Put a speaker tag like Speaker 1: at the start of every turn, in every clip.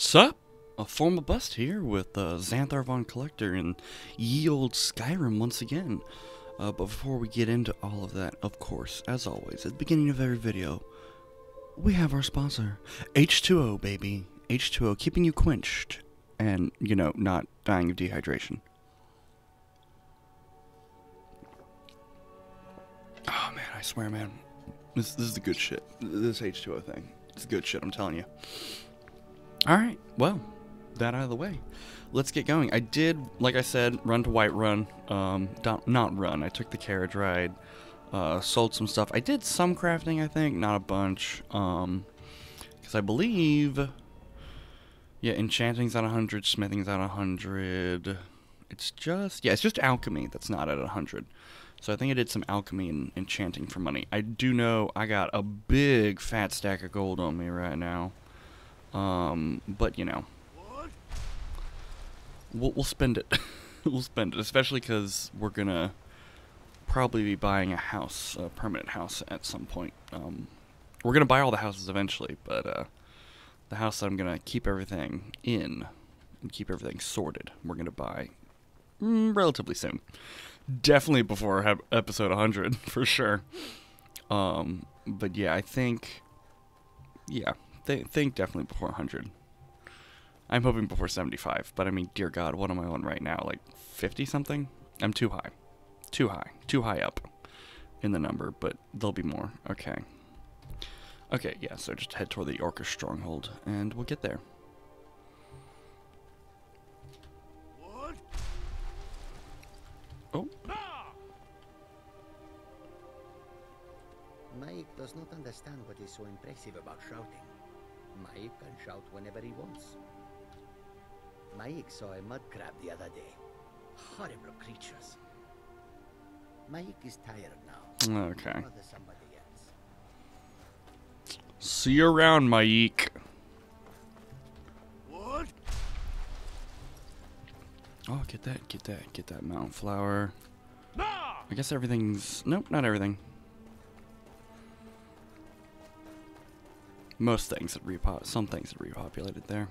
Speaker 1: What's up? A formal bust here with uh, Xanathar Von Collector and ye old Skyrim once again. Uh, but before we get into all of that, of course, as always, at the beginning of every video, we have our sponsor, H2O, baby. H2O, keeping you quenched and, you know, not dying of dehydration. Oh man, I swear, man, this this is the good shit. This H2O thing, it's good shit. I'm telling you. All right, well, that out of the way, let's get going. I did, like I said, run to Whiterun. Um, don't- not run. I took the carriage ride. Uh, sold some stuff. I did some crafting, I think, not a bunch. Um, because I believe, yeah, enchanting's at 100, smithing's at 100. It's just, yeah, it's just alchemy that's not at 100. So I think I did some alchemy and enchanting for money. I do know I got a big fat stack of gold on me right now. Um, but you know, we'll, we'll spend it. we'll spend it, especially because we're gonna probably be buying a house, a permanent house at some point. Um, we're gonna buy all the houses eventually, but uh, the house I'm gonna keep everything in and keep everything sorted, we're gonna buy mm, relatively soon. Definitely before episode 100 for sure. Um, but yeah, I think, yeah, th- think definitely before 100. I'm hoping before 75, but I mean, dear God, what am I on right now? Like 50 something? I'm too high. Too high. Too high up in the number, but there'll be more. Okay. Okay, yeah, so just head toward the Orcish stronghold, and we'll get there. Oh,
Speaker 2: Mike does not understand what is so impressive about shouting. Mike can shout whenever he wants. Mike saw a mud crab the other day. Horrible creatures. Mike is tired now.
Speaker 1: okay.
Speaker 2: Bother somebody else.
Speaker 1: See you around, Maik.
Speaker 2: What?
Speaker 1: Oh, get that, get that, get that mountain flower. I guess everything's nope, not everything. Most things had repop, some things had repopulated there.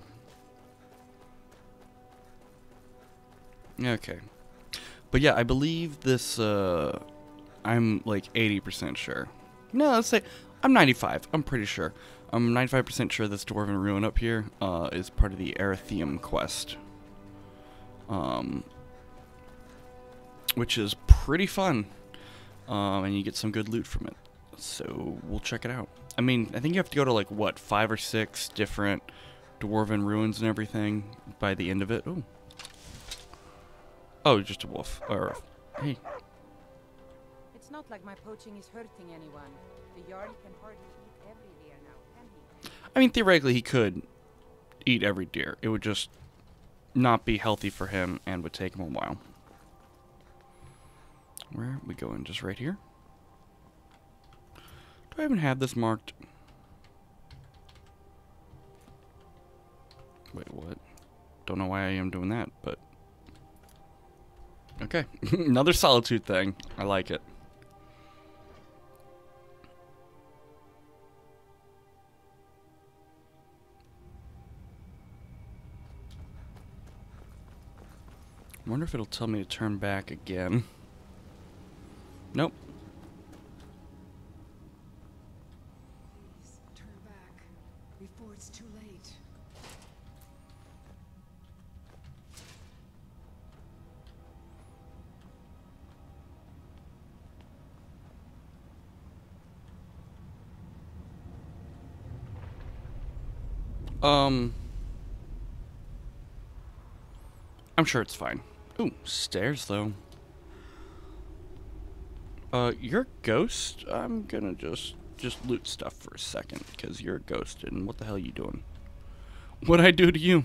Speaker 1: Okay, but yeah, I believe this. Uh, I'm like 80% sure. No, let's say I'm 95. I'm pretty sure. I'm 95% sure this dwarven ruin up here uh, is part of the Aetherium quest um, which is pretty fun. Um, and you get some good loot from it. So we'll check it out. I mean, I think you have to go to like what five or six different dwarven ruins and everything by the end of it. Oh, oh, just a wolf. Or hey,
Speaker 3: It's not like my poaching is hurting anyone. The Jarl can hardly eat every deer now, can he?
Speaker 1: I mean theoretically he could eat every deer. It would just not be healthy for him and would take him a while. Where are we going? Just right here? Do I even have this marked? Wait, what? Don't know why I am doing that, but... Okay. Another solitude thing. I like it. wonder if it'll tell me to turn back again. Nope. Um. I'm sure it's fine. Ooh, stairs though. Uh, you're ghost. I'm gonna just just loot stuff for a second because you're a ghost. And what the hell are you doing? What'd I do to you?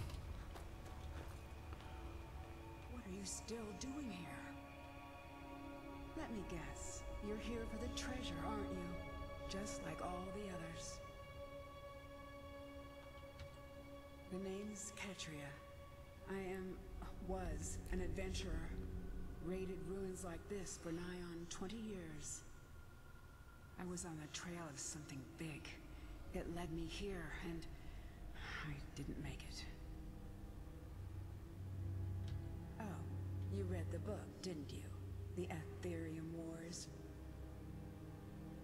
Speaker 4: trail of something big. It led me here, and I didn't make it. Oh, you read the book, didn't you? The Aetherium Wars?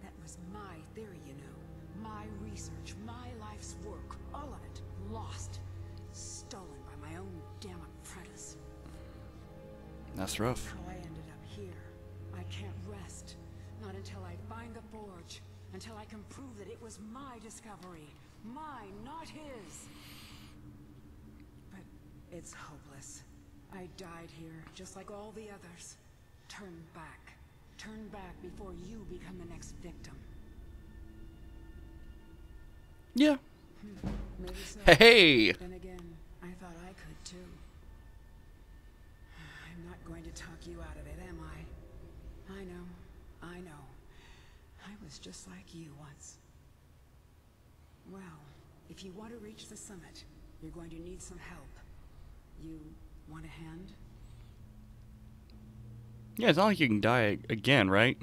Speaker 4: That was my theory, you know. My research, my life's work, all of it, lost. Stolen by my own damn apprentice.
Speaker 1: That's rough.
Speaker 4: How I ended up here. I can't rest. Not until I find the forge. Until I can prove that it was my discovery. Mine, not his. But it's hopeless. I died here, just like all the others. Turn back. Turn back before you become the next victim.
Speaker 1: Yeah. Hmm.
Speaker 4: Maybe so.
Speaker 1: Hey.
Speaker 4: Then again, I thought I could too. I'm not going to talk you out of it, am I? I know, I know. I was just like you once. Well, if you want to reach the summit, you're going to need some help. You want a hand?
Speaker 1: Yeah, it's not like you can die again, right?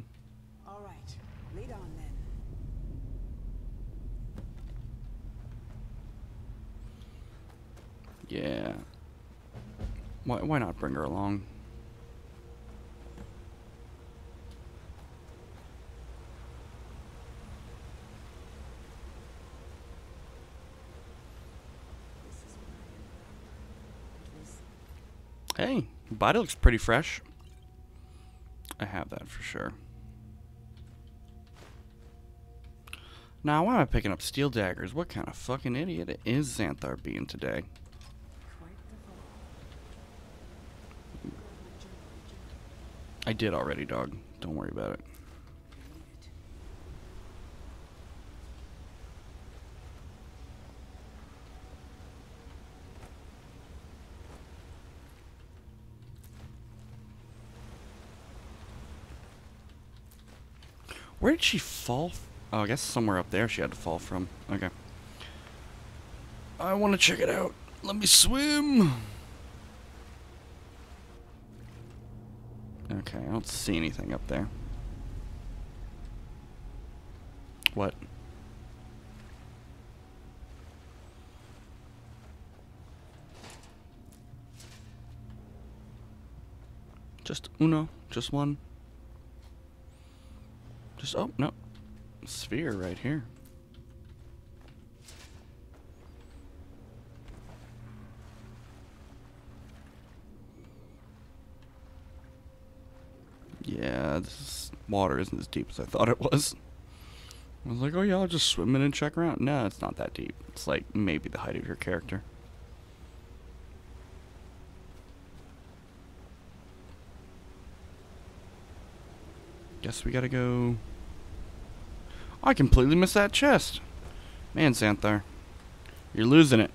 Speaker 4: All right, lead on then.
Speaker 1: Yeah. Why, why not bring her along?
Speaker 4: This is what I am. At least
Speaker 1: Hey, body looks pretty fresh. I have that for sure. Now, why am I picking up steel daggers? What kind of fucking idiot is Xanathar being today? I did already, dog. Don't worry about it. Where did she fall? Oh, I guess somewhere up there she had to fall from. Okay. I want to check it out. Let me swim. Okay, I don't see anything up there. What? Just uno, just one. Just oh no, sphere right here. Yeah, this water isn't as deep as I thought it was. I was like, oh yeah, I'll just swim in and check around. No, it's not that deep. It's like maybe the height of your character. Guess we gotta go. I completely missed that chest. Man, Xanathar. You're losing it.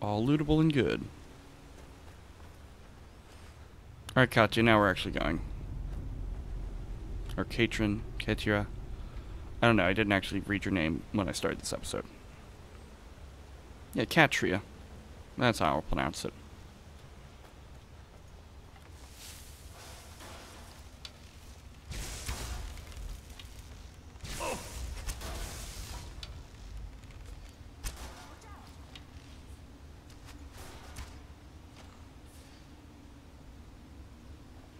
Speaker 1: All lootable and good. Alright, Katya, now we're actually going. Or Katrin, Katira. I don't know, I didn't actually read your name when I started this episode. Yeah, Katria. That's how I'll pronounce it.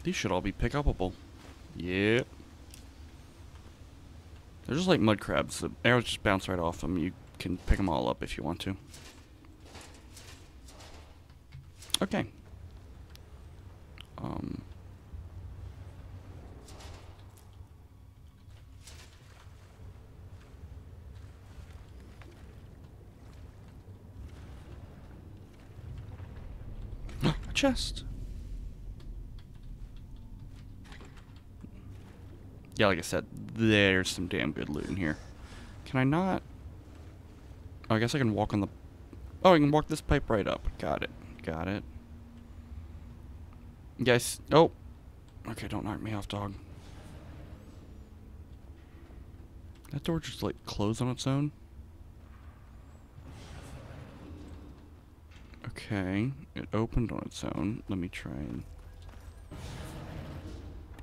Speaker 1: These should all be pick upable. Yep. They're just like mud crabs. The arrows just bounce right off them. You can pick them all up if you want to. Okay. Um. Chest. Yeah, like I said, there's some damn good loot in here. Can I not? Oh, I guess I can walk on the... Oh, I can walk this pipe right up. Got it. Got it. Yes. Oh. Okay, don't knock me off, dog. That door just, like, closed on its own? Okay. It opened on its own. Let me try and...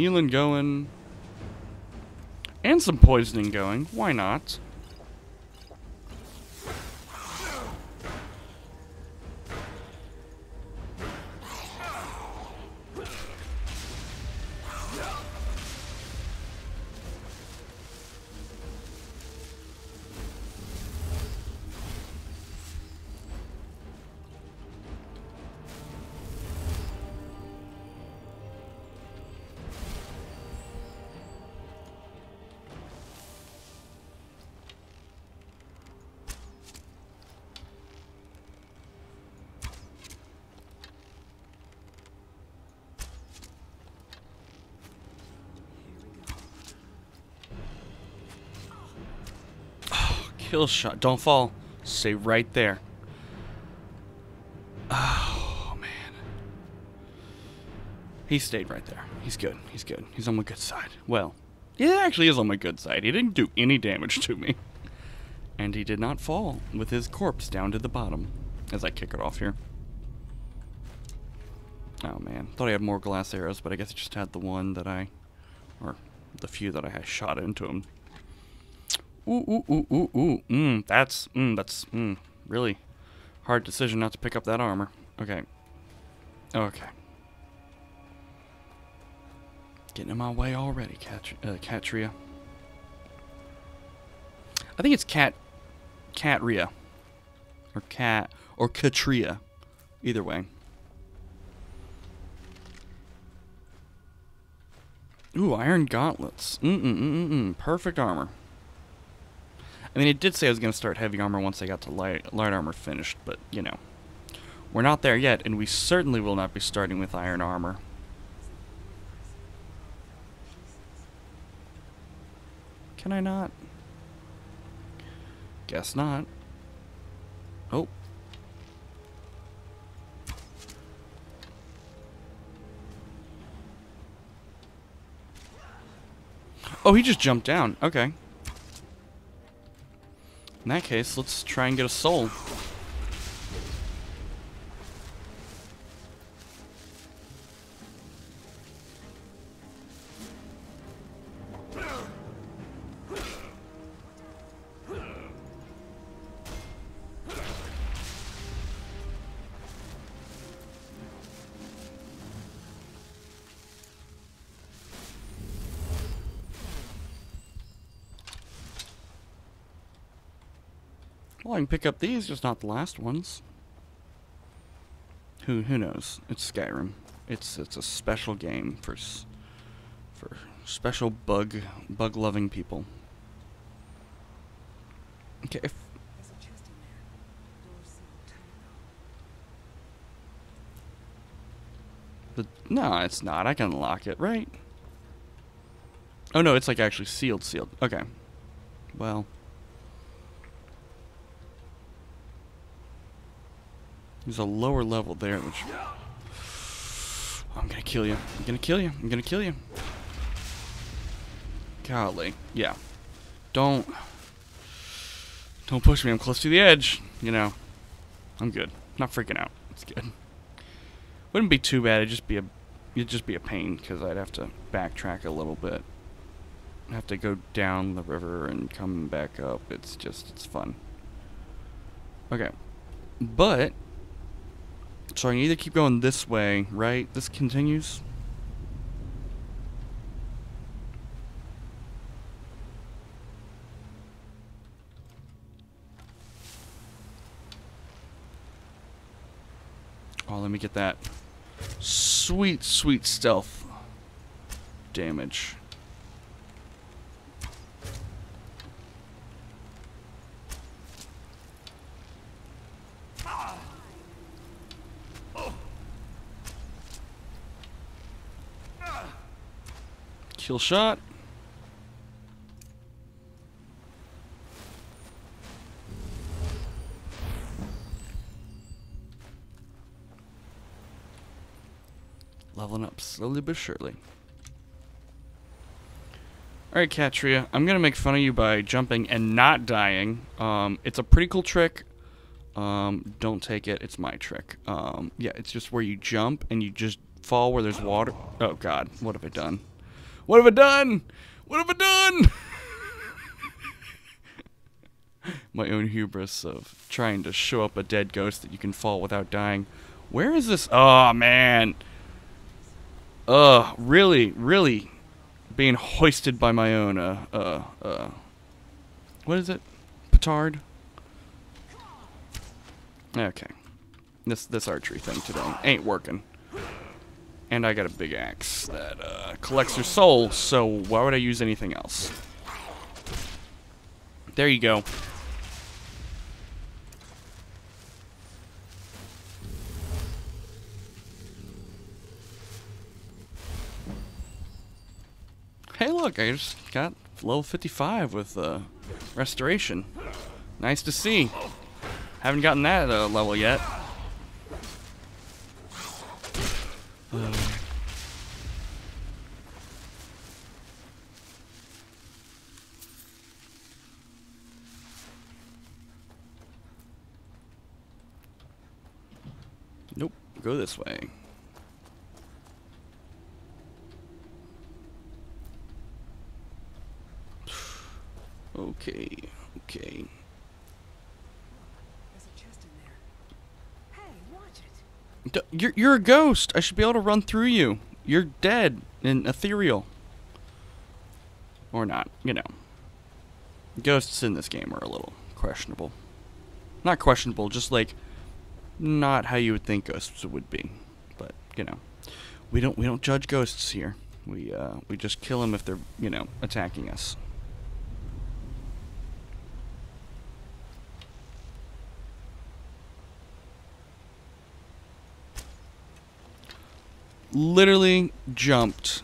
Speaker 1: healing going. And some poisoning going. Why not? Kill shot. Don't fall. Stay right there. Oh, man. He stayed right there. He's good. He's good. He's on my good side. Well, he actually is on my good side. He didn't do any damage to me. And he did not fall with his corpse down to the bottom as I kick it off here. Oh man, thought I had more glass arrows, but I guess I just had the one that I, or the few that I shot into him. Ooh, ooh, ooh, ooh, ooh. Mmm, that's, mmm, that's, mmm, really hard decision not to pick up that armor. Okay. Okay. Getting in my way already, Cat uh, Catria. I think it's Cat, Catria. Or Cat, or Catria. Either way. Ooh, iron gauntlets. Mm-mm-mm-mm. Perfect armor. I mean, it did say I was going to start heavy armor once I got to light, light armor finished, but, you know. We're not there yet, and we certainly will not be starting with iron armor. Can I not? Guess not. Oh. Oh, he just jumped down. Okay. In that case, let's try and get a soul. Pick up these, just not the last ones. Who who knows? It's Skyrim. It's it's a special game for for special bug bug loving people. Okay, if the no, it's not. I can unlock it, right? Oh no, it's like actually sealed, sealed. Okay. Well. There's a lower level there, which I'm gonna kill you. I'm gonna kill you. I'm gonna kill you. Golly, yeah. Don't don't push me. I'm close to the edge. You know, I'm good. Not freaking out. It's good. Wouldn't be too bad. It'd just be a it'd just be a pain because I'd have to backtrack a little bit. have to go down the river and come back up. It's just it's fun. Okay, but so I can either keep going this way, right? This continues. Oh, let me get that sweet, sweet stealth damage. Kill shot. leveling up slowly but surely. Alright, Katria, I'm gonna make fun of you by jumping and not dying. Um, it's a pretty cool trick. Um, don't take it, it's my trick. Um, yeah, it's just where you jump and you just fall where there's water. Oh god, what have I done? What have I done? What have I done? my own hubris of trying to show up a dead ghost that you can fall without dying. Where is this? Oh, man. Ugh, really, really being hoisted by my own, uh, uh, uh, what is it? Petard? Okay. This, this archery thing today ain't working. And I got a big axe that, uh, collects your soul, so why would I use anything else? There you go. Hey, look, I just got level 55 with uh, restoration. Nice to see. Haven't gotten that uh, level yet. Uh. Nope, go this way. Okay, okay.
Speaker 4: There's a chest in there. Hey, watch it.
Speaker 1: D- you're you're a ghost. I should be able to run through you. You're dead and ethereal. Or not, you know. Ghosts in this game are a little questionable. Not questionable, just like not how you would think ghosts would be. But, you know, we don't we don't judge ghosts here. We uh we just kill them if they're, you know, attacking us. literally jumped.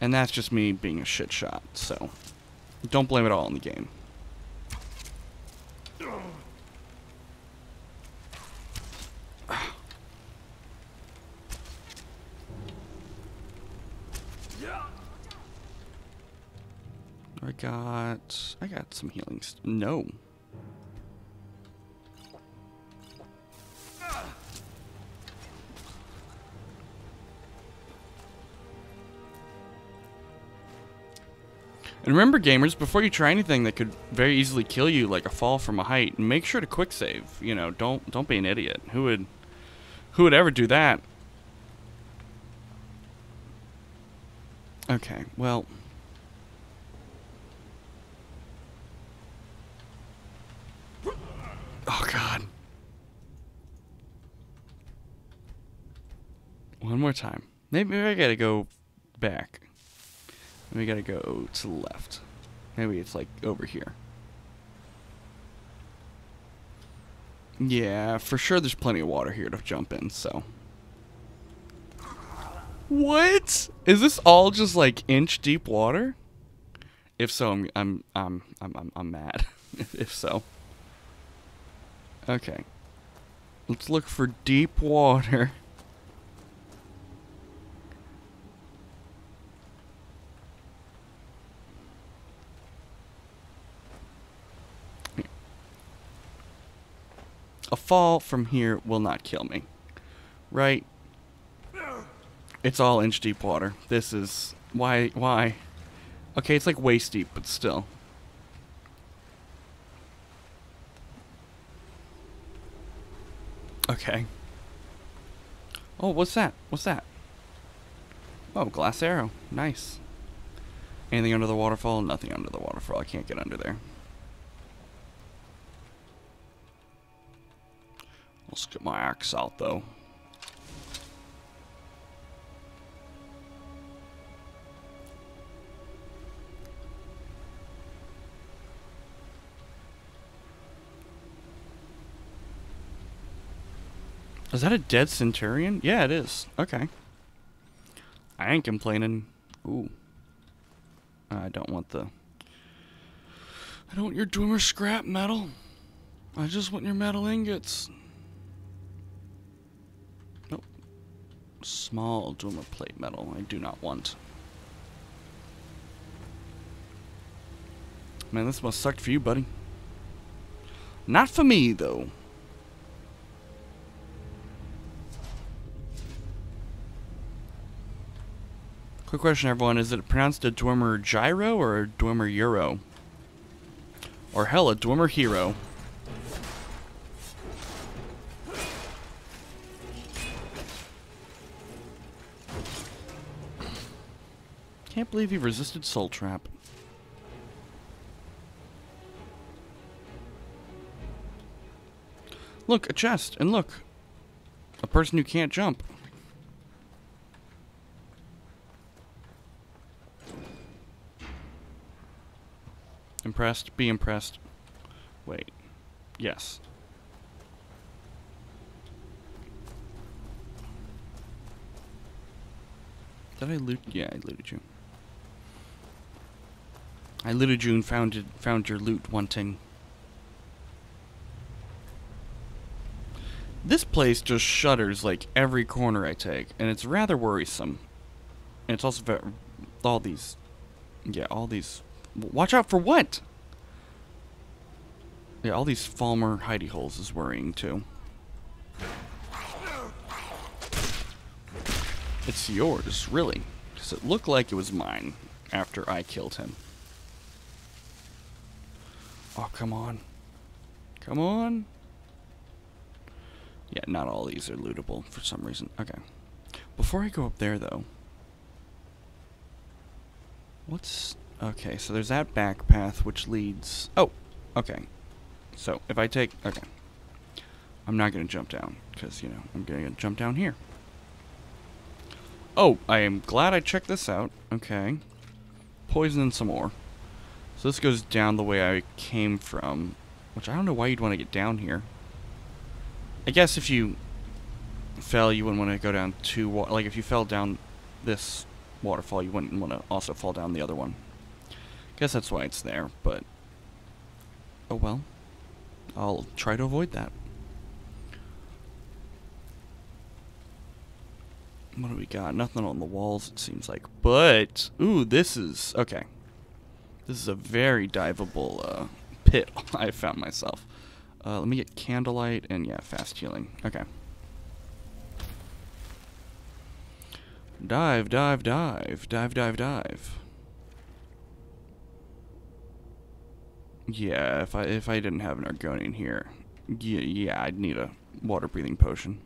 Speaker 1: And that's just me being a shit shot, so don't blame it all on the game. I got I got some healing. st- no. And remember, gamers, before you try anything that could very easily kill you, like a fall from a height, make sure to quick save. You know, don't don't be an idiot. Who would who would ever do that? Okay, well. Oh God. One more time. Maybe, I gotta go back. Maybe we gotta go to the left. Maybe it's like over here. Yeah, for sure there's plenty of water here to jump in, so. What? Is this all just like inch deep water? If so, I'm I'm I'm I'm I'm, mad. if so. Okay. Let's look for deep water. A fall from here will not kill me. Right? It's all inch deep water. This is why why? Okay, it's like waist deep, but still. Okay. Oh, what's that? What's that? Oh, glass arrow. Nice. Anything under the waterfall? Nothing under the waterfall. I can't get under there. Let's get my axe out though. Is that a dead centurion? Yeah, it is. Okay. I ain't complaining. Ooh. I don't want the... I don't want your Dwemer scrap metal. I just want your metal ingots. Small Dwemer plate metal. I do not want. Man, this must suck for you, buddy. Not for me, though. Quick question, everyone. Is it pronounced a Dwemer Gyro or a Dwemer Euro? Or hell, a Dwemer Hero? I can't believe he resisted Soul Trap. Look, a chest, and look, a person who can't jump. Impressed? Be impressed. Wait. Yes. Did I loot? Yeah, I looted you. I little June found it, found your loot wanting. This place just shudders like every corner I take, and it's rather worrisome. And it's also ve- all these, yeah, all these. Watch out for what? Yeah, all these Falmer hidey holes is worrying too. It's yours, really. Does it look like it was mine after I killed him? Oh, come on. Come on. Yeah, not all these are lootable for some reason. Okay. Before I go up there, though. What's... Okay, so there's that back path which leads... Oh, okay. So, if I take... Okay. I'm not going to jump down, because, you know, I'm going to jump down here. Oh, I am glad I checked this out. Okay. Poison some more. So this goes down the way I came from, which I don't know why you'd want to get down here. I guess if you fell, you wouldn't want to go down two, like if you fell down this waterfall, you wouldn't want to also fall down the other one. Guess that's why it's there, but oh well. I'll try to avoid that. What do we got? Nothing on the walls, it seems like. But, ooh, this is, okay. This is a very diveable uh, pit I found myself. Uh, let me get candlelight and, yeah, fast healing. Okay. Dive, dive, dive. Dive, dive, dive. Yeah, if I if I didn't have an Argonian here, yeah, yeah, I'd need a water breathing potion.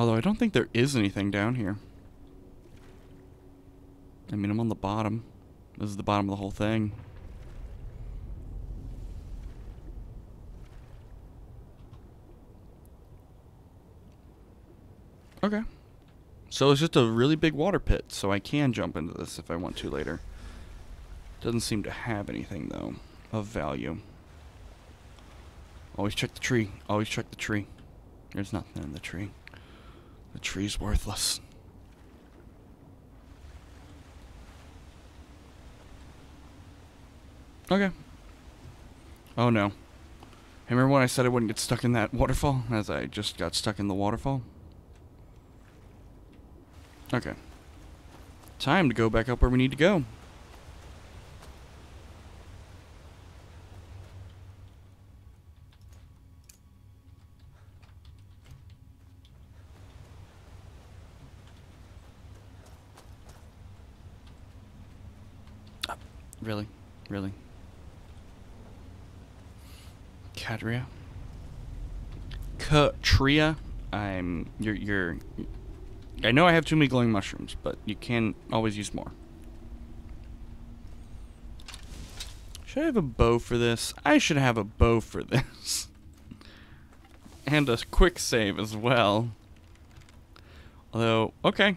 Speaker 1: Although I don't think there is anything down here. I mean, I'm on the bottom. This is the bottom of the whole thing. Okay. So it's just a really big water pit, so I can jump into this if I want to later. Doesn't seem to have anything, though, of value. Always check the tree. Always check the tree. There's nothing in the tree. The tree's worthless. Okay. Oh no. Remember when I said I wouldn't get stuck in that waterfall? As I just got stuck in the waterfall? Okay. Time to go back up where we need to go. Uh, really? Really? Katria? Katria? I'm... You're... You're... I know I have too many glowing mushrooms, but you can always use more. Should I have a bow for this? I should have a bow for this. and a quick save as well. Although, okay.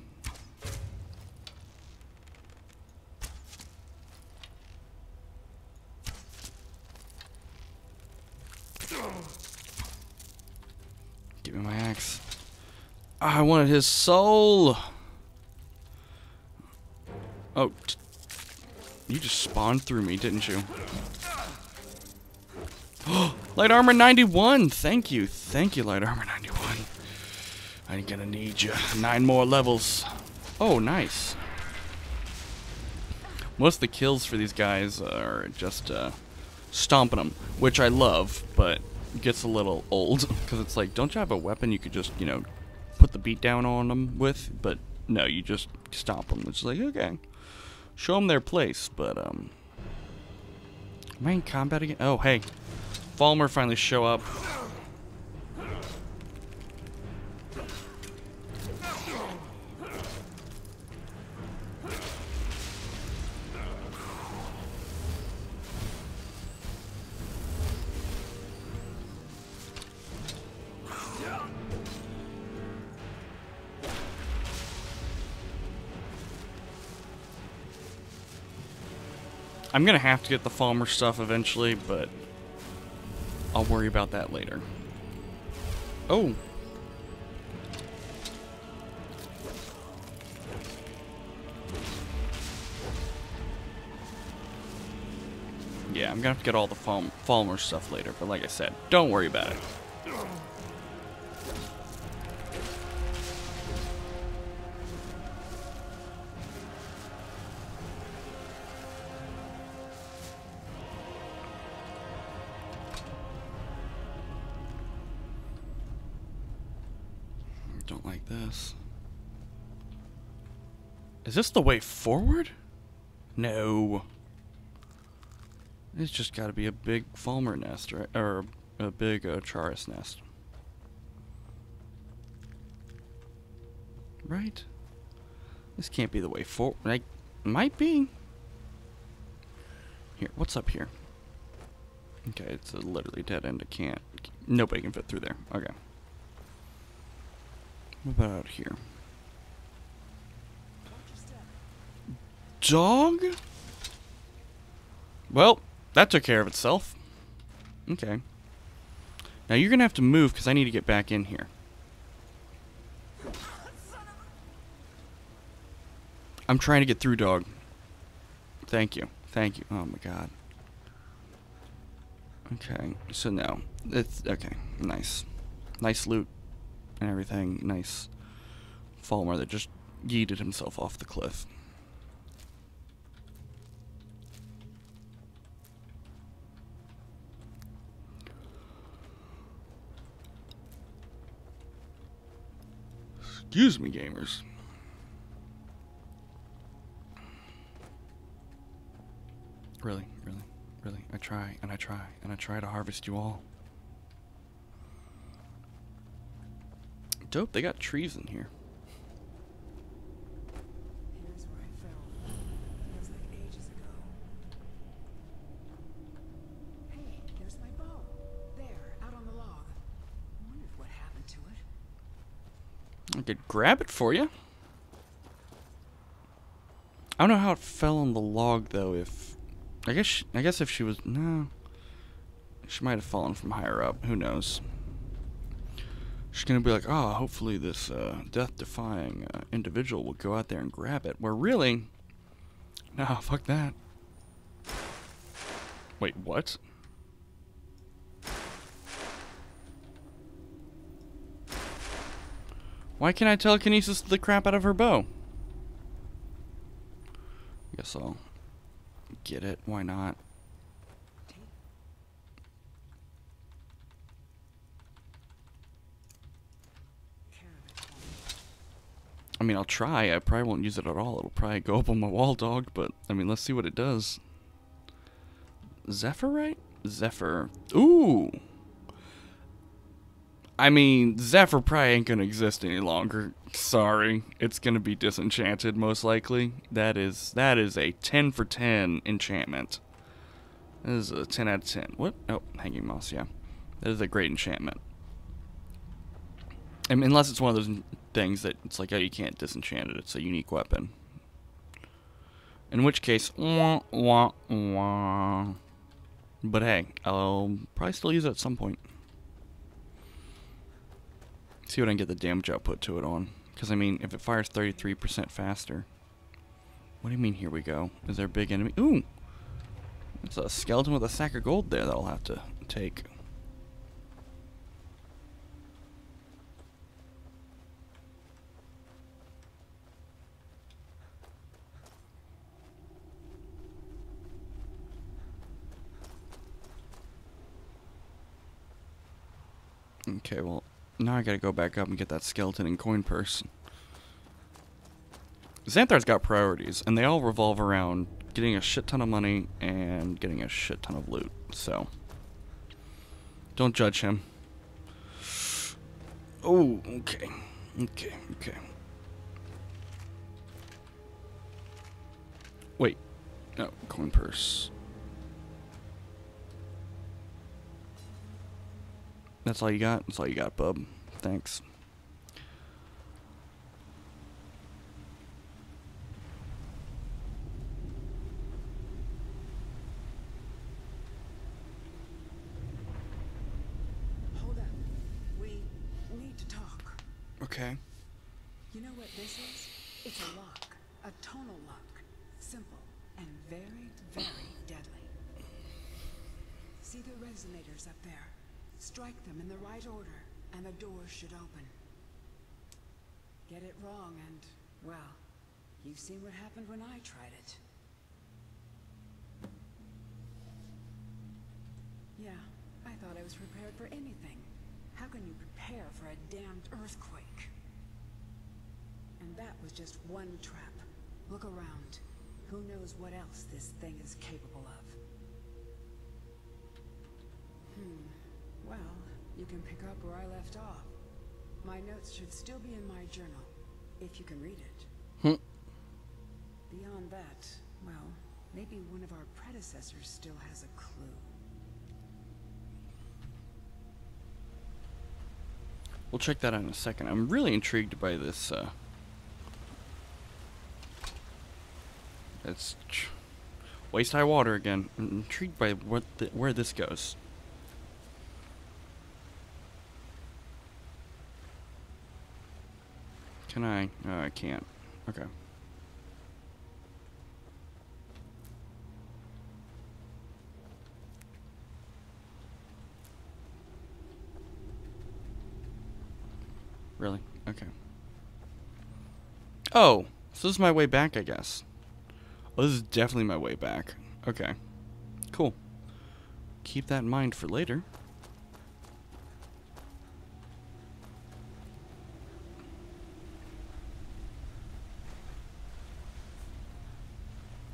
Speaker 1: Give me my axe. I wanted his soul. Oh. You just spawned through me, didn't you? Light armor 91. Thank you. Thank you, light armor 91. I'm gonna need you. Nine more levels. Oh, nice. Most of the kills for these guys are just uh, stomping them, which I love, but gets a little old because it's like, don't you have a weapon you could just, you know, put the beat down on them with? But no, you just stomp them. It's like, okay, show them their place. But um, am I in combat again? Oh, hey, Falmer finally show up. I'm gonna have to get the Falmer stuff eventually, but I'll worry about that later. Oh. Yeah, I'm gonna have to get all the Fal Falmer stuff later, but like I said, don't worry about it. Don't like this. Is this the way forward? No. It's just got to be a big Falmer nest, right? Or a big uh, Chaurus nest. Right? This can't be the way forward. Like, might be. Here, what's up here? Okay, it's a literally dead end. I can't. Nobody can fit through there. Okay. What about out here? Dog? Well, that took care of itself. Okay. Now you're gonna have to move because I need to get back in here. I'm trying to get through, dog. Thank you. Thank you. Oh my god. Okay, so now it's okay. Nice, nice loot and everything. Nice Falmer that just yeeted himself off the cliff. Excuse me, gamers. Really, really, really. I try and I try and I try to harvest you all. Dope, they got trees in here.
Speaker 4: I fell. Feels like ages ago. Hey, there's my bow. There, out on the log. I wondered what happened to it.
Speaker 1: I could grab it for you. I don't know how it fell on the log though. If I guess she, I guess if she was no, she might have fallen from higher up. Who knows? She's gonna be like, oh, hopefully this uh, death-defying uh, individual will go out there and grab it. Where really, no, fuck that. Wait, what? Why can't I telekinesis the crap out of her bow? Guess I'll get it. Why not?
Speaker 4: Care of it for me.
Speaker 1: I mean, I'll try. I probably won't use it at all. It'll probably go up on my wall dog, but I mean, let's see what it does. Zephyr, right? Zephyr. Ooh. I mean, Zephyr probably ain't gonna exist any longer. Sorry, it's gonna be disenchanted most likely. That is that is a ten for ten enchantment. This is a ten out of ten. What? Oh, hanging moss. Yeah, that is a great enchantment. I mean, unless it's one of those things that it's like, oh, you can't disenchant it. It's a unique weapon. In which case, wah, wah, wah. But hey, I'll probably still use it at some point. See what I can get the damage output to it on. Because, I mean, if it fires 33% faster, What do you mean, here we go? Is there a big enemy? Ooh! It's a skeleton with a sack of gold there that I'll have to take. Okay, well, now I gotta go back up and get that skeleton and coin purse. Xanathar's got priorities, and they all revolve around getting a shit ton of money and getting a shit ton of loot, so. Don't judge him. Oh, okay. Okay, okay. Wait. No, coin purse. That's all you got? That's all you got, bub. Thanks.
Speaker 4: Hold up. We need to talk.
Speaker 1: Okay.
Speaker 4: You know what this is? It's a lock. A tonal lock. Simple and very, very deadly. See the resonators up there? Strike them in the right order, and the door should open. Get it wrong, and, well, you've seen what happened when I tried it. Yeah, I thought I was prepared for anything. How can you prepare for a damned earthquake? And that was just one trap. Look around. Who knows what else this thing is capable of? Hmm. Well, you can pick up where I left off. My notes should still be in my journal, if you can read it.
Speaker 1: Hmm.
Speaker 4: Beyond that, well, maybe one of our predecessors still has a clue.
Speaker 1: We'll check that out in a second. I'm really intrigued by this. Uh, it's waist high water again. I'm intrigued by what the, where this goes. Can I? No, I can't. Okay. Really? Okay. Oh, so this is my way back, I guess. Oh, this is definitely my way back. Okay. Cool. Keep that in mind for later.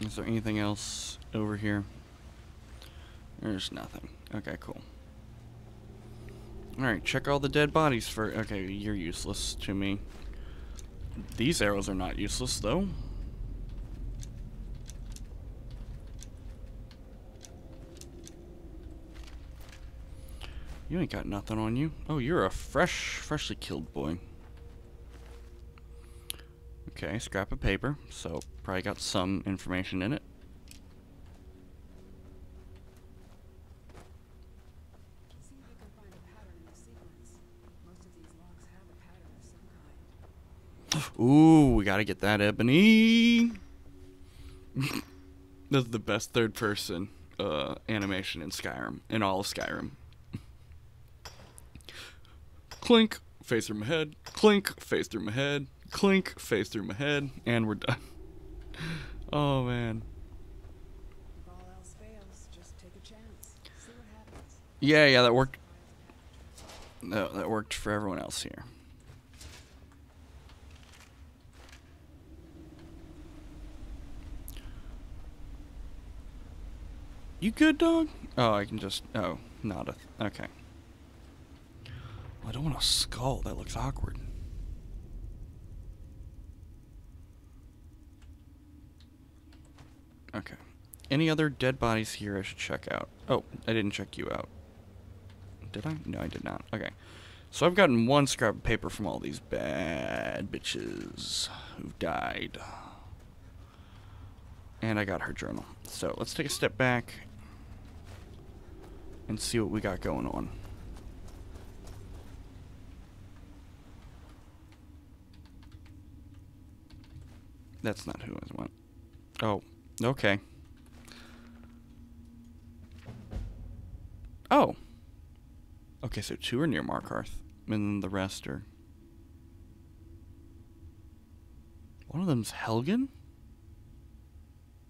Speaker 1: Is there anything else over here? There's nothing. Okay, cool. Alright, check all the dead bodies for. Okay, you're useless to me. These arrows are not useless, though. You ain't got nothing on you. Oh, you're a fresh, freshly killed boy. Okay, scrap of paper, so probably got some information in it. Ooh, we gotta get that ebony. That's the best third person uh, animation in Skyrim, in all of Skyrim. clink, face through my head. Clink, face through my head. Clink, face through my head, and we're done. oh man. Yeah, yeah, that worked. No, that worked for everyone else here. You good, dog? Oh, I can just. Oh, not a. Okay. I don't want a skull. That looks awkward. Okay. Any other dead bodies here I should check out? Oh, I didn't check you out. Did I? No, I did not. Okay. So I've gotten one scrap of paper from all these bad bitches who've died. And I got her journal. So let's take a step back and see what we got going on. That's not who I want. Oh, okay. Oh. Okay, so two are near Markarth, and then the rest are. One of them's Helgen?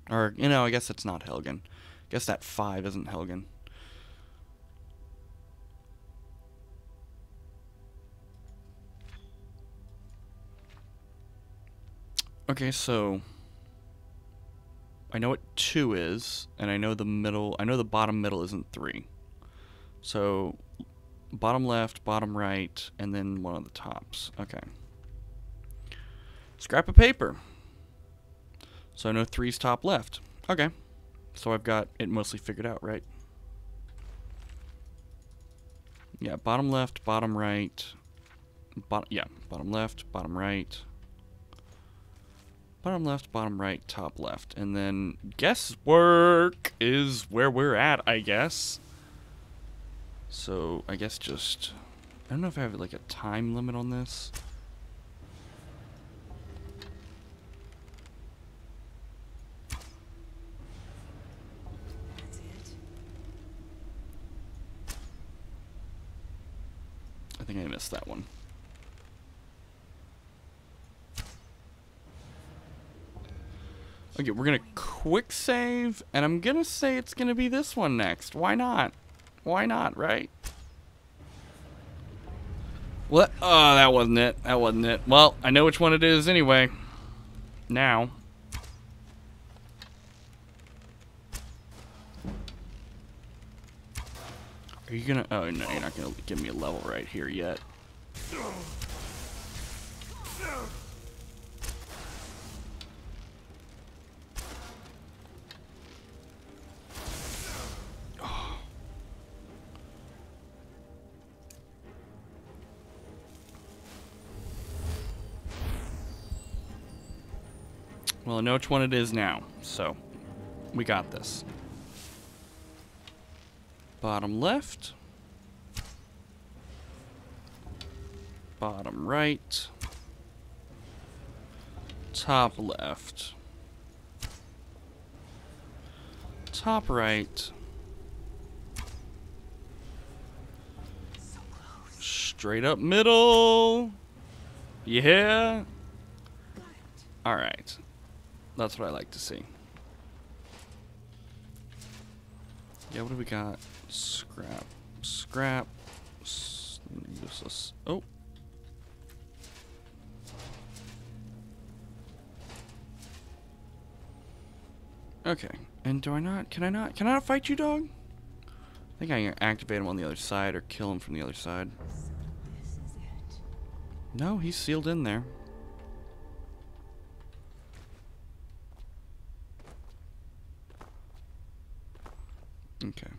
Speaker 1: Or, you know, I guess it's not Helgen. I guess that five isn't Helgen. Okay, so I know what two is, and I know the middle. I know the bottom middle isn't three. So bottom left, bottom right, and then one of the tops. Okay. Scrap of paper. So I know three's top left. Okay. So I've got it mostly figured out, right? Yeah, bottom left, bottom right. Bottom, yeah, bottom left, bottom right. Bottom left, bottom right, top left. And then guesswork is where we're at, I guess. So I guess just... I don't know if I have like a time limit on this. I think I missed that one. Okay, we're gonna quick save, and I'm gonna say it's gonna be this one next. Why not? Why not, right? What? Oh, that wasn't it. That wasn't it. Well, I know which one it is anyway. Now. Are you gonna... Oh, no, you're not gonna give me a level right here yet. Well, I know which one it is now, so we got this. Bottom left. Bottom right. Top left. Top right. Straight up middle. Yeah. All right. That's what I like to see. Yeah, what do we got? Scrap. Scrap. S- useless. Oh. Okay. And do I not? Can I not? Can I not fight you, dog? I think I can activate him on the other side or kill him from the other side.
Speaker 4: So this is it.
Speaker 1: No, he's sealed in there. Okay.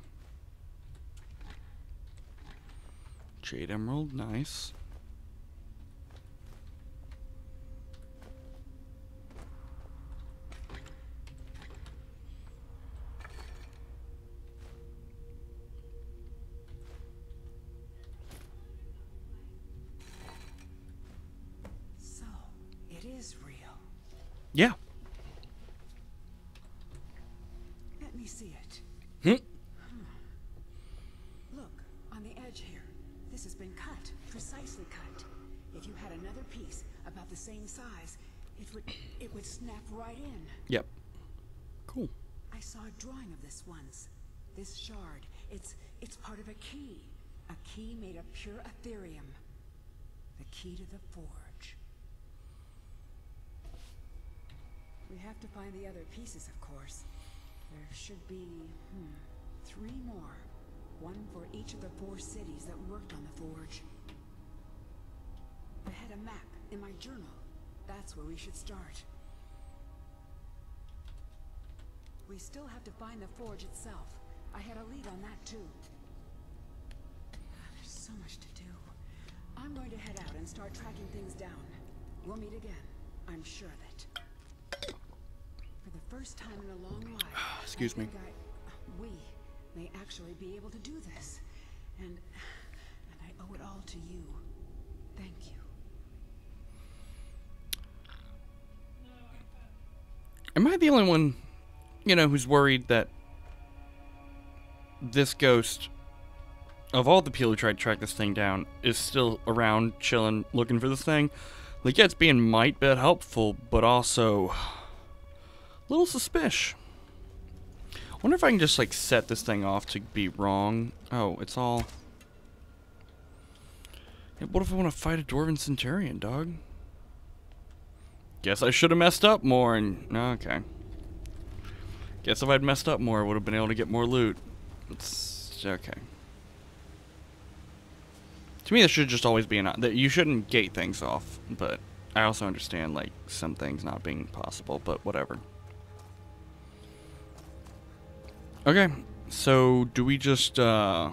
Speaker 1: Jade Emerald, nice.
Speaker 4: Cut, precisely cut. If you had another piece about the same size, it would it would snap right in.
Speaker 1: Yep. Cool.
Speaker 4: I saw a drawing of this once. This shard, it's it's part of a key. A key made of pure Aetherium. The key to the forge. We have to find the other pieces, of course. There should be, hmm, three more. One for each of the four cities that worked on the forge. I had a map in my journal. That's where we should start. We still have to find the forge itself. I had a lead on that too. There's so much to do. I'm going to head out and start tracking things down. We'll meet again. I'm sure of it. For the first time in a long while,
Speaker 1: Excuse me.
Speaker 4: I, we may actually be able to do this, and and I owe it all to you. Thank you.
Speaker 1: Am I the only one, you know, who's worried that this ghost, of all the people who tried to track this thing down, is still around, chilling, looking for this thing? Like, yeah, it's being might bit helpful, but also a little suspicious. Wonder if I can just, like, set this thing off to be wrong. Oh, it's all... What if I want to fight a Dwarven Centurion, dog? Guess I should have messed up more and... Okay. Guess if I'd messed up more, I would have been able to get more loot. It's... Okay. To me, this should just always be an... That you shouldn't gate things off, but I also understand, like, some things not being possible, but whatever. Okay, so do we just, uh...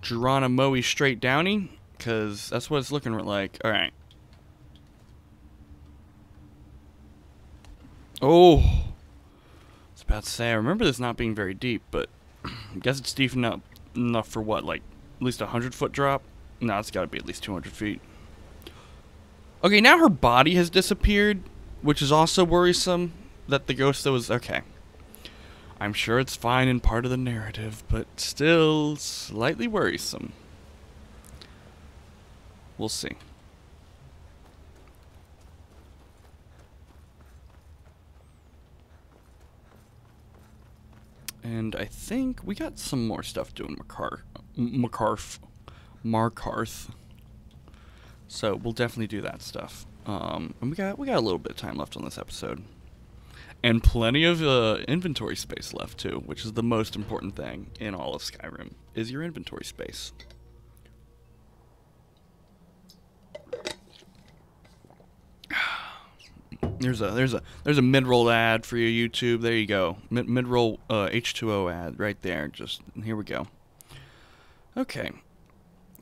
Speaker 1: Geronimo straight downy? Because that's what it's looking like. Alright. Oh! I was about to say, I remember this not being very deep, but I guess it's deep enough, enough for what, like, at least a 100 foot drop? No, it's gotta be at least 200 feet. Okay, now her body has disappeared, which is also worrisome that the ghost that was... Okay. I'm sure it's fine in part of the narrative, but still slightly worrisome. We'll see. And I think we got some more stuff doing Macar Macarth. Markarth. So we'll definitely do that stuff. Um, and we got we got a little bit of time left on this episode and plenty of uh, inventory space left too, which is the most important thing in all of Skyrim is your inventory space. There's a there's a there's a mid-roll ad for your YouTube. There you go. Mid mid-roll uh, H2O ad right there. Just here we go. Okay.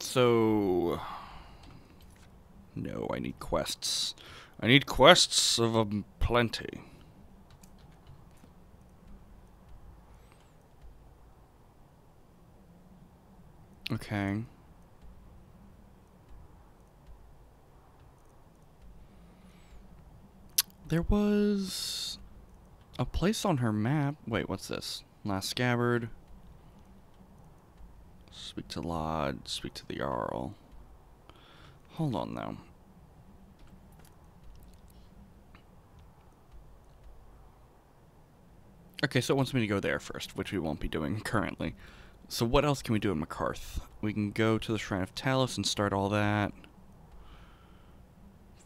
Speaker 1: So no, I need quests. I need quests of um, plenty. Okay. There was a place on her map. Wait, what's this? Last scabbard. Speak to Lod. Speak to the Jarl. Hold on though. Okay, so it wants me to go there first, which we won't be doing currently. So what else can we do in Macarth? We can go to the Shrine of Talos and start all that.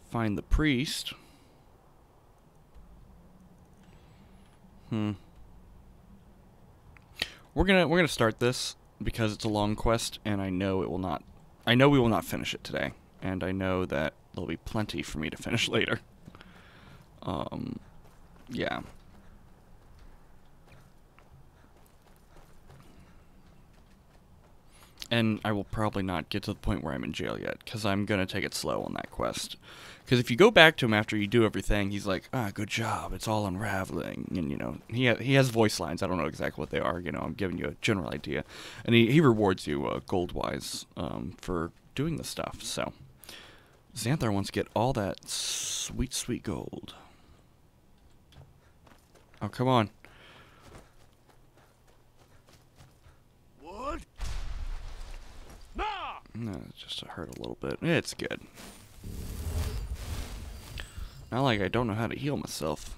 Speaker 1: Find the priest. Hmm. We're gonna we're gonna start this because it's a long quest and I know it will not I know we will not finish it today. And I know that there'll be plenty for me to finish later. Um yeah. And I will probably not get to the point where I'm in jail yet because I'm gonna take it slow on that quest. Because if you go back to him after you do everything, he's like, "Ah, good job. It's all unraveling." And you know, he ha- he has voice lines. I don't know exactly what they are. You know, I'm giving you a general idea, and he he rewards you uh, gold wise um, for doing the stuff. So, Xanathar wants to get all that sweet sweet gold. Oh come on. No, it just hurt a little bit. It's good. Not like I don't know how to heal myself.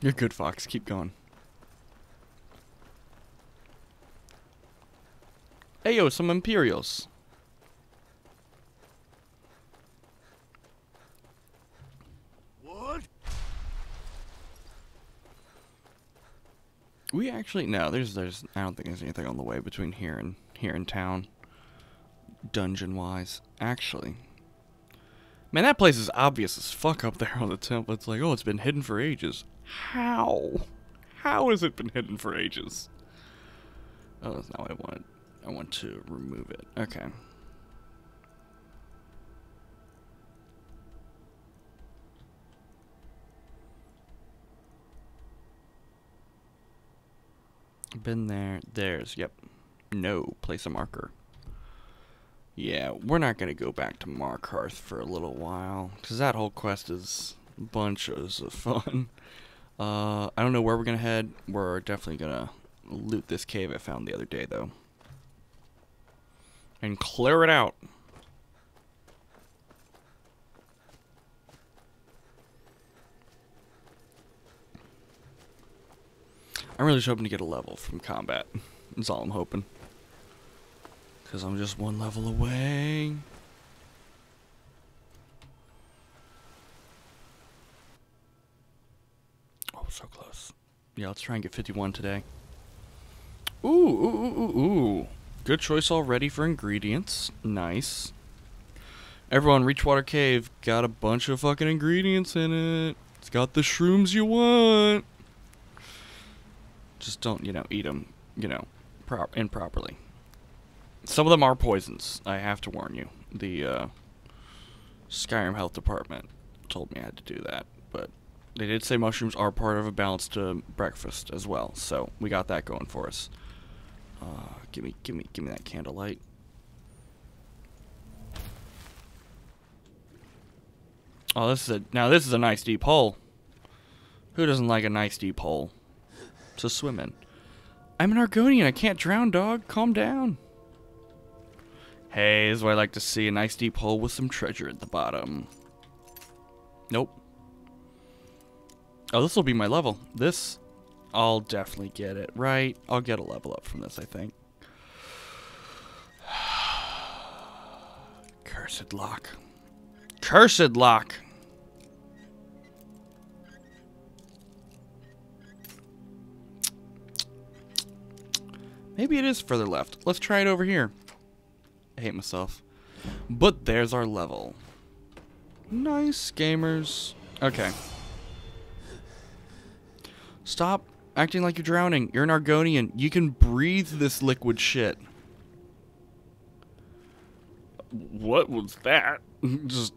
Speaker 1: You're good, Fox. Keep going. Hey, yo, some Imperials. We actually no, there's there's I don't think there's anything on the way between here and here in town. Dungeon wise. Actually. Man, that place is obvious as fuck up there on the temple. It's like, oh, it's been hidden for ages. How? How has it been hidden for ages? Oh, that's not what I wanted. I want to remove it. Okay. Been there. There's, yep. No, place a marker. Yeah, we're not gonna go back to Markarth for a little while, cause that whole quest is bunches of fun. Uh, I don't know where we're gonna head. We're definitely gonna loot this cave I found the other day, though, and clear it out. I'm really just hoping to get a level from combat. That's all I'm hoping. Because I'm just one level away. Oh, so close. Yeah, let's try and get 51 today. Ooh, ooh, ooh, ooh, ooh. Good choice already for ingredients. Nice. Everyone, Reachwater Cave got a bunch of fucking ingredients in it. It's got the shrooms you want. Just don't, you know, eat them, you know, pro- improperly. Some of them are poisons. I have to warn you. The uh, Skyrim Health Department told me I had to do that, but they did say mushrooms are part of a balanced uh, breakfast as well. So we got that going for us. Uh, give me, give me, give me that candlelight. Oh, this is a now. This is a nice deep hole. Who doesn't like a nice deep hole to swim in? I'm an Argonian. I can't drown, dog. Calm down. Hey, is what I like to see. A nice deep hole with some treasure at the bottom. Nope. Oh, this will be my level. This, I'll definitely get it, right? I'll get a level up from this, I think. Cursed lock. Cursed lock. Maybe it is further left. Let's try it over here. I hate myself. But there's our level. Nice, gamers. Okay. Stop acting like you're drowning. You're an Argonian. You can breathe this liquid shit. What was that? Just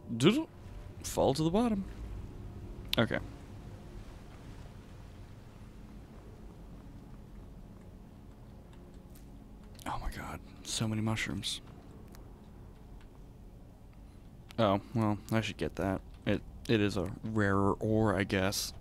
Speaker 1: fall to the bottom. Okay. Oh my god, so many mushrooms. Oh, well, I should get that. It it is a rarer ore, I guess.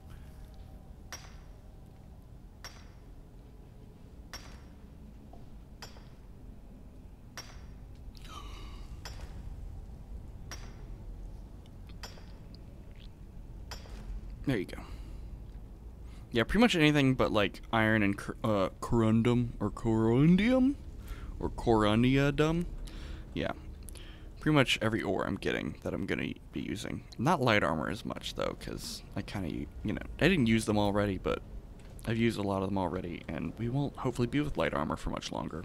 Speaker 1: There you go. Yeah, pretty much anything but like iron and cor- uh, corundum or corundium or corundium. Yeah, pretty much every ore I'm getting that I'm gonna be using. Not light armor as much though, because I kind of you know I didn't use them already, but I've used a lot of them already, and we won't hopefully be with light armor for much longer.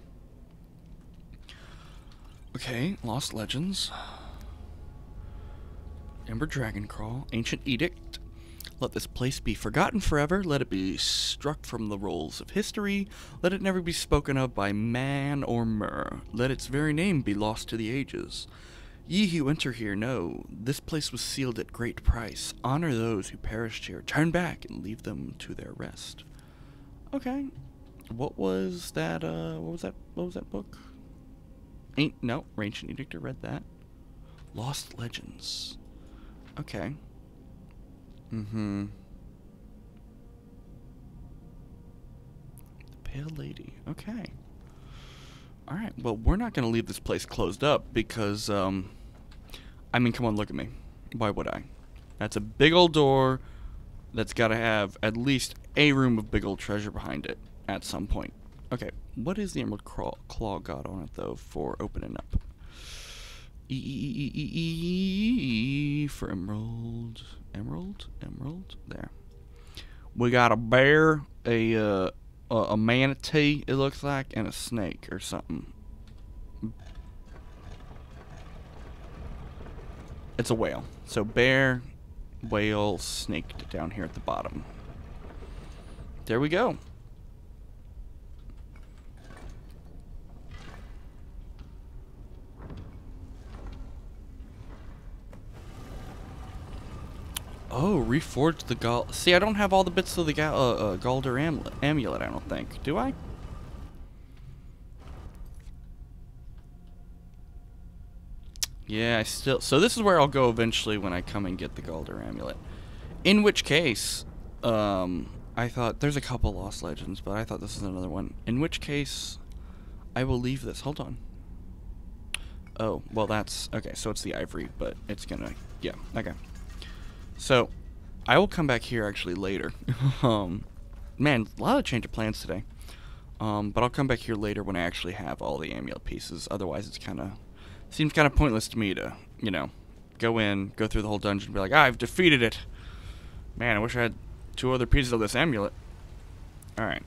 Speaker 1: Okay, Lost Legends. Ember Dragon Crawl, Ancient Edict. Let this place be forgotten forever. Let it be struck from the rolls of history. Let it never be spoken of by man or mer. Let its very name be lost to the ages. Ye who enter here know this place was sealed at great price. Honor those who perished here. Turn back and leave them to their rest. Okay. What was that? Uh, what was that? What was that book? Ain't no Ancient Edict. I read that. Lost Legends. Okay. Mm-hmm. The Pale Lady. Okay. Alright, well, we're not going to leave this place closed up because, um... I mean, come on, look at me. Why would I? That's a big old door that's got to have at least a room of big old treasure behind it at some point. Okay, what is the Emerald Claw, claw got on it, though, for opening up? E, e, e, e, e, e for emerald. Emerald? Emerald? There. We got a bear, a uh, a, manatee, it looks like, and a snake or something. It's a whale. So bear, whale, snake down here at the bottom. There we go. Oh, reforged the Gal. See, I don't have all the bits of the Gal uh, uh, Gauldur amulet, amulet, I don't think. Do I? Yeah, I still. So this is where I'll go eventually when I come and get the Gauldur amulet. In which case, um, I thought there's a couple lost legends, but I thought this is another one. In which case, I will leave this. Hold on. Oh, well that's okay. So it's the ivory, but it's gonna. Yeah. Okay. So, I will come back here actually later. um, man, a lot of change of plans today. Um, but I'll come back here later when I actually have all the amulet pieces. Otherwise, it's kind of seems kind of pointless to me to, you know, go in, go through the whole dungeon, and be like, I've defeated it. Man, I wish I had two other pieces of this amulet. All right,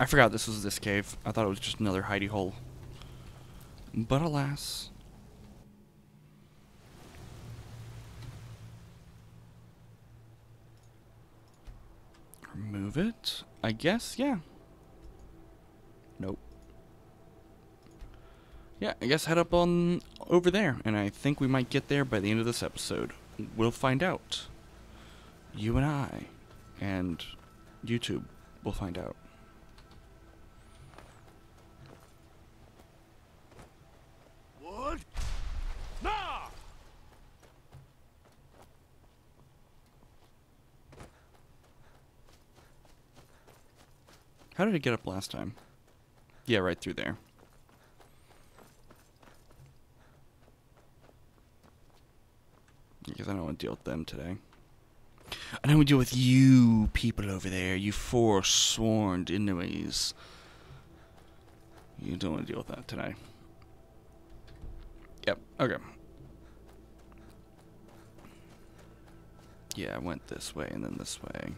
Speaker 1: I forgot this was this cave. I thought it was just another hidey hole. But alas. Remove it? I guess, yeah. Nope. Yeah, I guess head up on over there, and I think we might get there by the end of this episode. We'll find out. You and I, and YouTube will find out.
Speaker 5: What? Nah!
Speaker 1: How did it get up last time? Yeah, right through there. Because I don't want to deal with them today. I don't want to deal with you people over there, you forsworn enemies. You don't want to deal with that today. Yep, okay. Yeah, I went this way and then this way.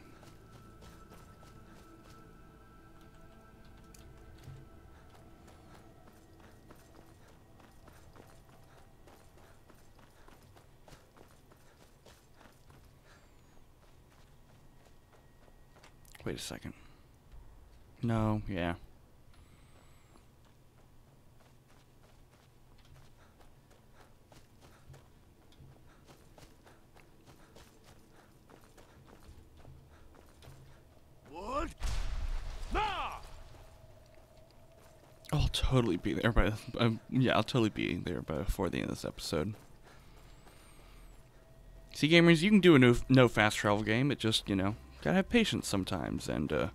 Speaker 1: Wait a second. No, yeah.
Speaker 5: What? Nah!
Speaker 1: I'll totally be there by. Um, yeah, I'll totally be there by before the end of this episode. See, gamers, you can do a no, no fast travel game. It just, you know, gotta have patience sometimes, and uh,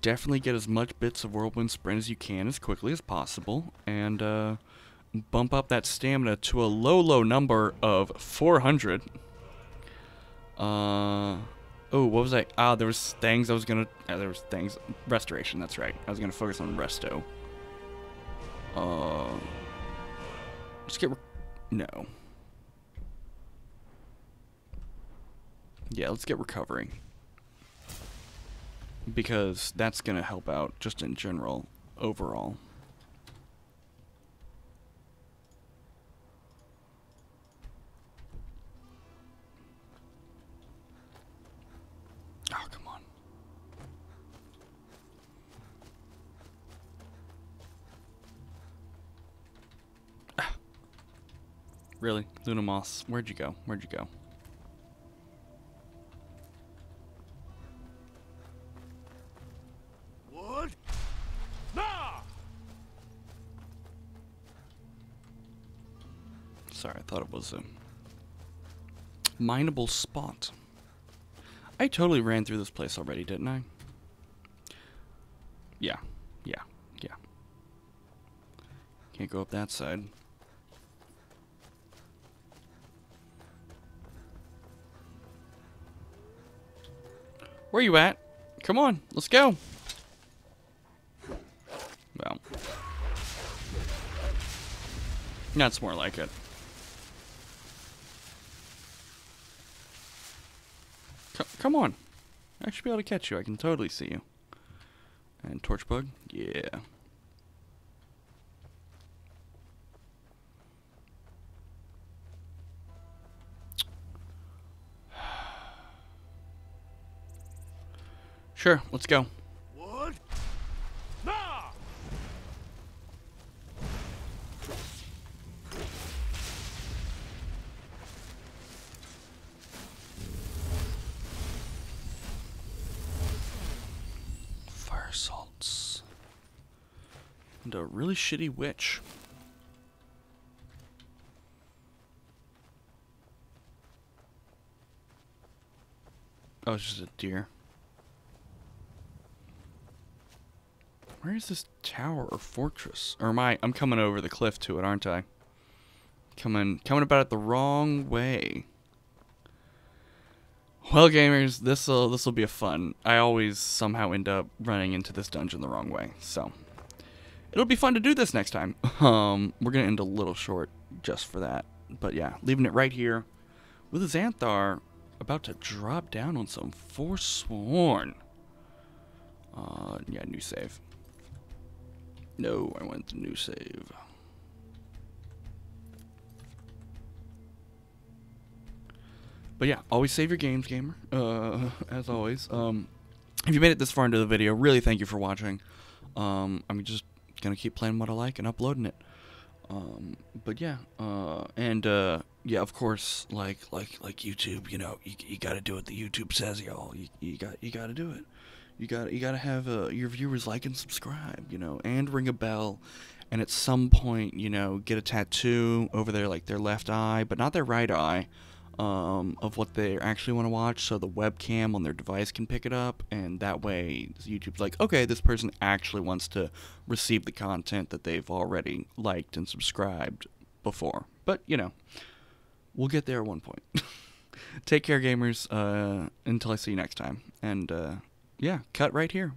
Speaker 1: definitely get as much bits of whirlwind sprint as you can as quickly as possible, and uh, bump up that stamina to a low, low number of 400. Uh. Oh, what was I? Ah, there was things I was gonna. Uh, there was things. Restoration. That's right. I was gonna focus on resto. Uh, let's get. No. Yeah, let's get recovery. Because that's gonna help out just in general, overall. Oh, come on. Ah. Really? Luna Moss, where'd you go? Where'd you go? Was mineable spot. I totally ran through this place already, didn't I? Yeah, yeah, yeah. Can't go up that side. Where you at? Come on, let's go. Well. That's more like it. C- come on. I should be able to catch you. I can totally see you. And Torchbug? Yeah. Sure, let's go. salts. And a really shitty witch. Oh, it's just a deer. Where is this tower or fortress? Or am I? I'm coming over the cliff to it, aren't I? Coming, coming about it the wrong way. Well, gamers, this'll this'll be a fun. I always somehow end up running into this dungeon the wrong way, so it'll be fun to do this next time. Um, we're gonna end a little short just for that, but yeah, leaving it right here with a Xanathar about to drop down on some Forsworn. Uh, yeah, new save. No, I want the new save. But yeah, always save your games, gamer. Uh, as always. Um, if you made it this far into the video, really thank you for watching. Um, I'm just gonna keep playing what I like and uploading it. Um, but yeah, uh, and uh, yeah, of course, like like like YouTube, you know, you, you got to do what the YouTube says, y'all. You, you got you got to do it. You got you got to have uh, your viewers like and subscribe, you know, and ring a bell, and at some point, you know, get a tattoo over their like their left eye, but not their right eye, um, of what they actually want to watch, so the webcam on their device can pick it up, and that way YouTube's like, okay, this person actually wants to receive the content that they've already liked and subscribed before. But you know, we'll get there at one point. Take care, gamers. Uh, until I see you next time, and uh, yeah, cut right here.